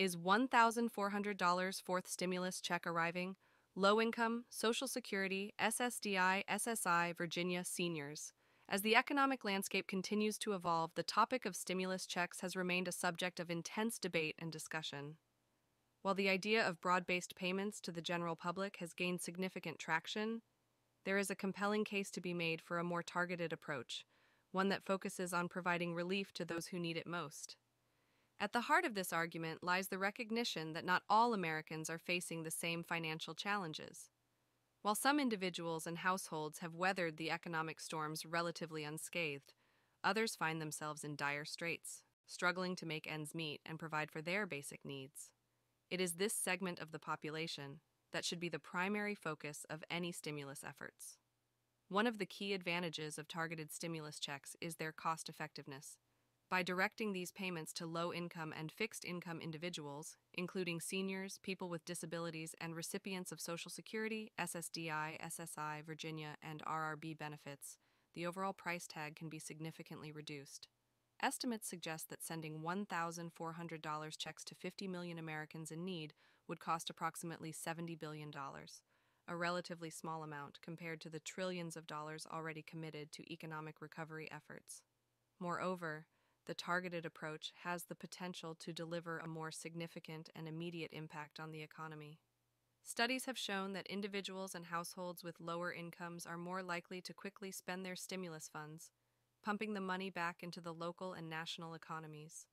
Is $1,400 fourth stimulus check arriving? Low income, Social Security, SSDI, SSI, Virginia seniors. As the economic landscape continues to evolve, the topic of stimulus checks has remained a subject of intense debate and discussion. While the idea of broad based payments to the general public has gained significant traction, there is a compelling case to be made for a more targeted approach, one that focuses on providing relief to those who need it most. At the heart of this argument lies the recognition that not all Americans are facing the same financial challenges. While some individuals and households have weathered the economic storms relatively unscathed, others find themselves in dire straits, struggling to make ends meet and provide for their basic needs. It is this segment of the population that should be the primary focus of any stimulus efforts. One of the key advantages of targeted stimulus checks is their cost effectiveness. By directing these payments to low income and fixed income individuals, including seniors, people with disabilities, and recipients of Social Security, SSDI, SSI, Virginia, and RRB benefits, the overall price tag can be significantly reduced. Estimates suggest that sending $1,400 checks to 50 million Americans in need would cost approximately $70 billion, a relatively small amount compared to the trillions of dollars already committed to economic recovery efforts. Moreover, the targeted approach has the potential to deliver a more significant and immediate impact on the economy. Studies have shown that individuals and households with lower incomes are more likely to quickly spend their stimulus funds, pumping the money back into the local and national economies.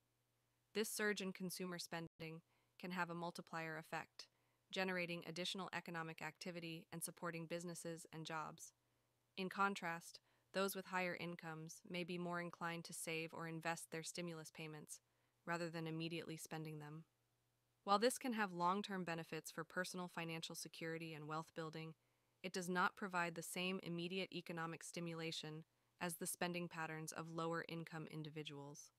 This surge in consumer spending can have a multiplier effect, generating additional economic activity and supporting businesses and jobs. In contrast, those with higher incomes may be more inclined to save or invest their stimulus payments rather than immediately spending them. While this can have long term benefits for personal financial security and wealth building, it does not provide the same immediate economic stimulation as the spending patterns of lower income individuals.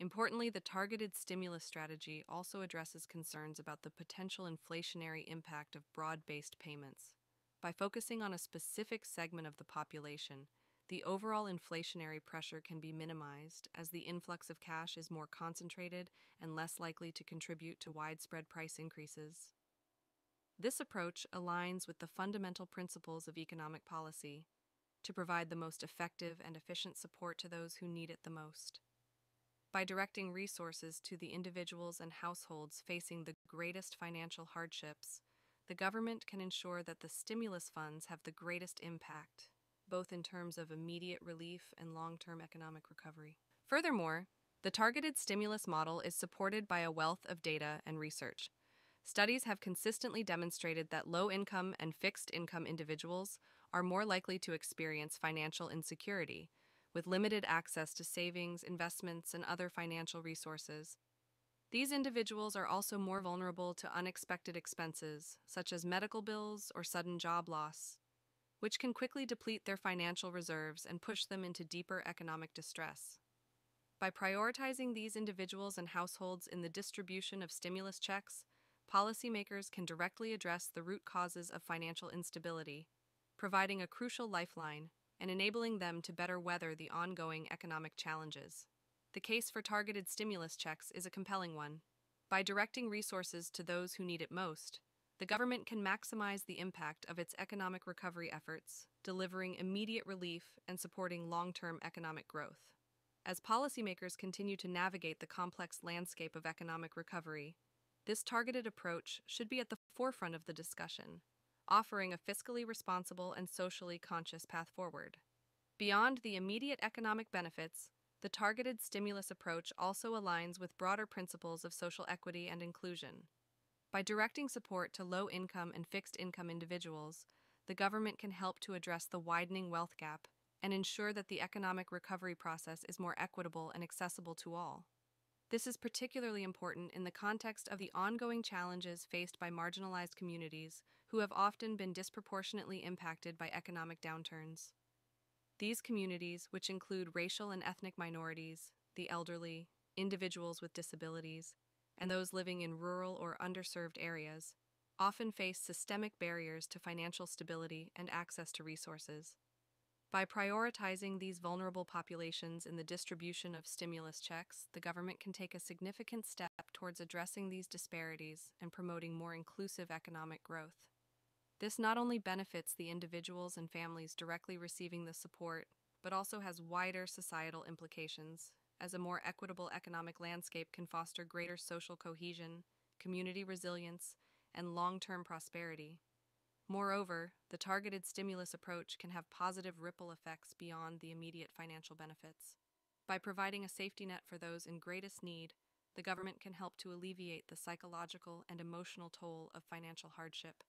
Importantly, the targeted stimulus strategy also addresses concerns about the potential inflationary impact of broad based payments. By focusing on a specific segment of the population, the overall inflationary pressure can be minimized as the influx of cash is more concentrated and less likely to contribute to widespread price increases. This approach aligns with the fundamental principles of economic policy to provide the most effective and efficient support to those who need it the most. By directing resources to the individuals and households facing the greatest financial hardships, the government can ensure that the stimulus funds have the greatest impact both in terms of immediate relief and long term economic recovery. Furthermore, the targeted stimulus model is supported by a wealth of data and research. Studies have consistently demonstrated that low income and fixed income individuals are more likely to experience financial insecurity, with limited access to savings, investments, and other financial resources. These individuals are also more vulnerable to unexpected expenses, such as medical bills or sudden job loss, which can quickly deplete their financial reserves and push them into deeper economic distress. By prioritizing these individuals and households in the distribution of stimulus checks, policymakers can directly address the root causes of financial instability, providing a crucial lifeline and enabling them to better weather the ongoing economic challenges. The case for targeted stimulus checks is a compelling one. By directing resources to those who need it most, the government can maximize the impact of its economic recovery efforts, delivering immediate relief and supporting long term economic growth. As policymakers continue to navigate the complex landscape of economic recovery, this targeted approach should be at the forefront of the discussion, offering a fiscally responsible and socially conscious path forward. Beyond the immediate economic benefits, the targeted stimulus approach also aligns with broader principles of social equity and inclusion. By directing support to low income and fixed income individuals, the government can help to address the widening wealth gap and ensure that the economic recovery process is more equitable and accessible to all. This is particularly important in the context of the ongoing challenges faced by marginalized communities who have often been disproportionately impacted by economic downturns. These communities, which include racial and ethnic minorities, the elderly, individuals with disabilities, and those living in rural or underserved areas often face systemic barriers to financial stability and access to resources. By prioritizing these vulnerable populations in the distribution of stimulus checks, the government can take a significant step towards addressing these disparities and promoting more inclusive economic growth. This not only benefits the individuals and families directly receiving the support, but also has wider societal implications, as a more equitable economic landscape can foster greater social cohesion, community resilience, and long term prosperity. Moreover, the targeted stimulus approach can have positive ripple effects beyond the immediate financial benefits. By providing a safety net for those in greatest need, the government can help to alleviate the psychological and emotional toll of financial hardship,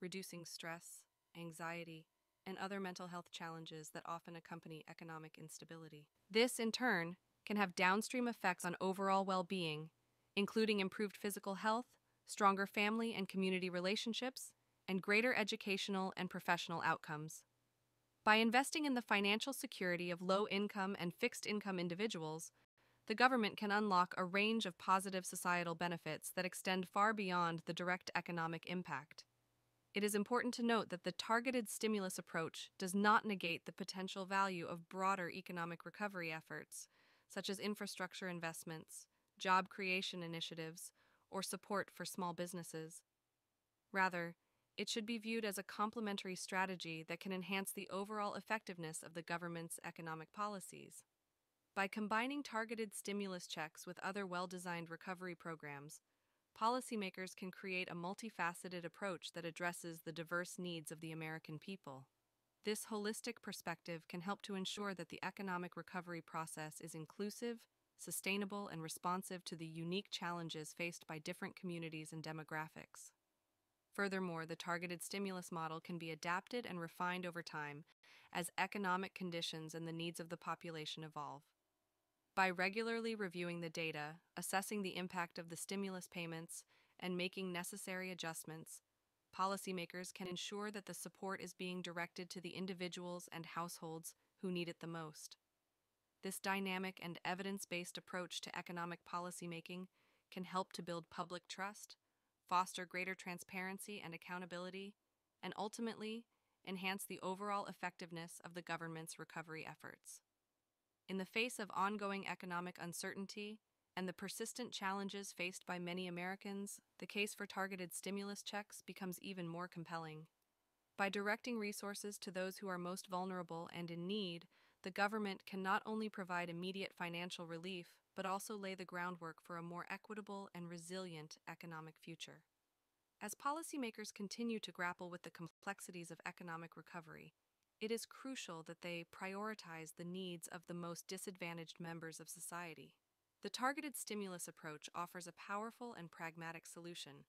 reducing stress, anxiety, and other mental health challenges that often accompany economic instability. This, in turn, can have downstream effects on overall well being, including improved physical health, stronger family and community relationships, and greater educational and professional outcomes. By investing in the financial security of low income and fixed income individuals, the government can unlock a range of positive societal benefits that extend far beyond the direct economic impact. It is important to note that the targeted stimulus approach does not negate the potential value of broader economic recovery efforts, such as infrastructure investments, job creation initiatives, or support for small businesses. Rather, it should be viewed as a complementary strategy that can enhance the overall effectiveness of the government's economic policies. By combining targeted stimulus checks with other well designed recovery programs, policymakers can create a multifaceted approach that addresses the diverse needs of the American people. This holistic perspective can help to ensure that the economic recovery process is inclusive, sustainable, and responsive to the unique challenges faced by different communities and demographics. Furthermore, the targeted stimulus model can be adapted and refined over time as economic conditions and the needs of the population evolve. By regularly reviewing the data, assessing the impact of the stimulus payments, and making necessary adjustments, policymakers can ensure that the support is being directed to the individuals and households who need it the most. This dynamic and evidence based approach to economic policymaking can help to build public trust foster greater transparency and accountability, and ultimately enhance the overall effectiveness of the government's recovery efforts. In the face of ongoing economic uncertainty and the persistent challenges faced by many Americans, the case for targeted stimulus checks becomes even more compelling. By directing resources to those who are most vulnerable and in need, the government can not only provide immediate financial relief, but also lay the groundwork for a more equitable and resilient economic future. As policymakers continue to grapple with the complexities of economic recovery, it is crucial that they prioritize the needs of the most disadvantaged members of society. The targeted stimulus approach offers a powerful and pragmatic solution,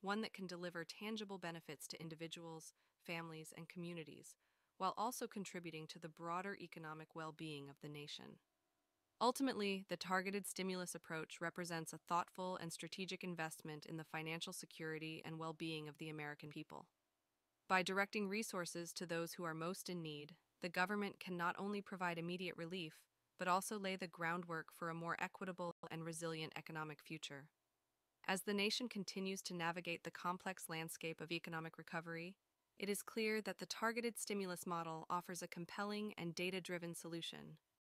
one that can deliver tangible benefits to individuals, families, and communities, while also contributing to the broader economic well being of the nation. Ultimately, the targeted stimulus approach represents a thoughtful and strategic investment in the financial security and well being of the American people. By directing resources to those who are most in need, the government can not only provide immediate relief, but also lay the groundwork for a more equitable and resilient economic future. As the nation continues to navigate the complex landscape of economic recovery, it is clear that the targeted stimulus model offers a compelling and data driven solution